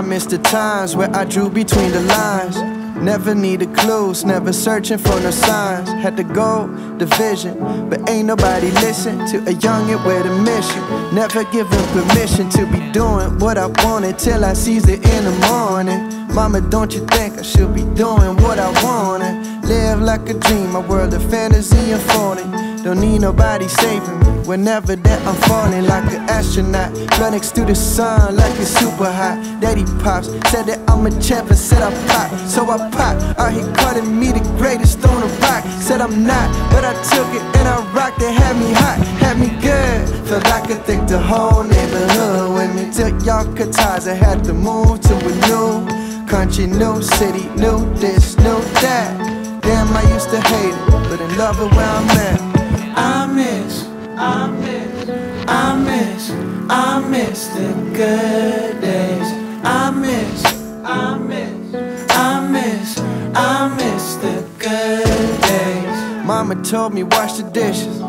miss the times where I drew between the lines. Never needed clues, never searching for no signs. Had the goal, the vision, but ain't nobody listen to a youngin' with a mission. Never given permission to be doing what I wanted till I sees it in the morning. Mama, don't you think I should be doing what I wanted? Live like a dream, a world of fantasy unfolding. Don't need nobody saving me. Whenever that I'm falling like an astronaut, next to the sun like it's super hot. Daddy pops said that I'm a champ and said I pop, so I pop. Out here calling me the greatest on the rock. Said I'm not, but I took it and I rocked it. Had me hot, had me good. Felt like I think the whole neighborhood with me. Took y'all ties, I had to move to a new country, new city, new this, new that. Damn, I used to hate it, but in love with where I'm at. I miss, I miss, I miss, I miss the good days. I miss, I miss, I miss, I miss the good days. Mama told me wash the dishes.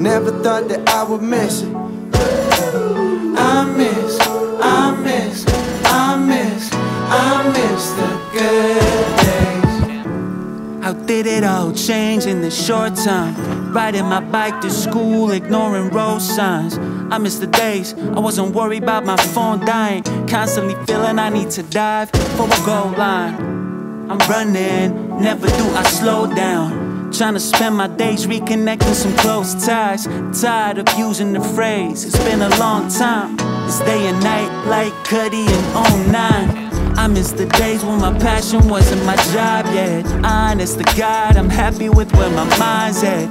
Never thought that I would miss it. Did it all change in this short time? Riding my bike to school, ignoring road signs. I miss the days I wasn't worried about my phone dying. Constantly feeling I need to dive for a goal line. I'm running, never do I slow down. Trying to spend my days reconnecting some close ties. Tired of using the phrase, it's been a long time. It's day and night like Cudi and 09. I miss the days when my passion wasn't my job yet. Honest to God, I'm happy with where my mind's at.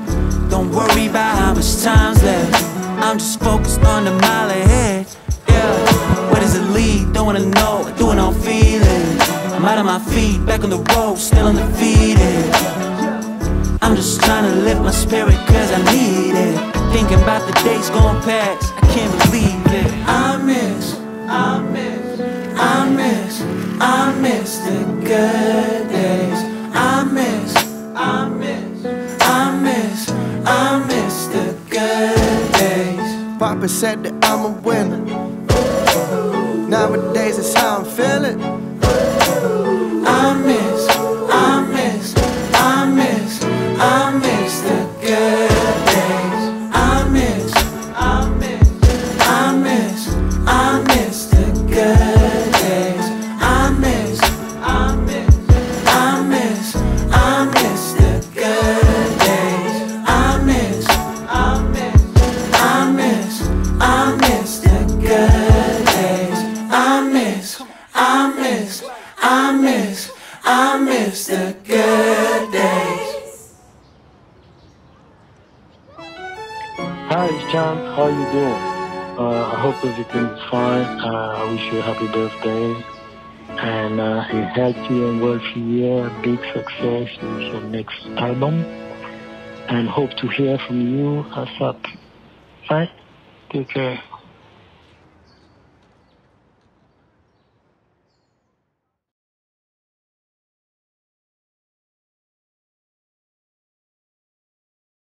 Don't worry about how much time's left. I'm just focused on the mile ahead. Yeah, where does it lead? Don't wanna know, I do it on feeling. I'm out of my feet, back on the road, still undefeated. I'm just trying to lift my spirit cause I need it. Thinking about the days going past, I can't believe it. I miss, I good days. I miss, I miss, I miss, I miss the good days. Papa said that I'm a winner. Nowadays it's how I'm feeling. I miss, I miss the good days. Hi, it's John. How are you doing? Uh, I hope everything is fine. Uh, I wish you a happy birthday and uh, a healthy and wealthy year, big success with your next album, and hope to hear from you ASAP. Bye. Take care.